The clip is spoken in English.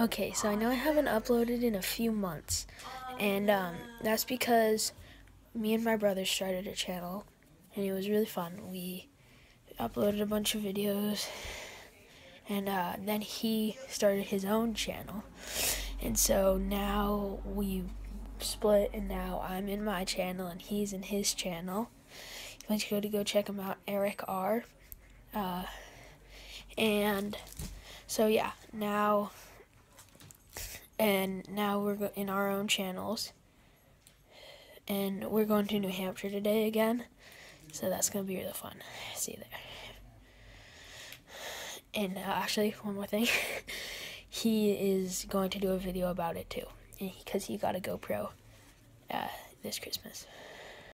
Okay, so I know I haven't uploaded in a few months, and um, that's because me and my brother started a channel, and it was really fun. We uploaded a bunch of videos, and uh, then he started his own channel, and so now we split, and now I'm in my channel, and he's in his channel. You want to go to go check him out, Erik R. Uh, and so yeah, now and now we're in our own channels. And we're going to new hampshire today again. So that's going to be really fun. See you there. And uh, actually one more thing. He is going to do a video about it too. Because he got a gopro uh, this christmas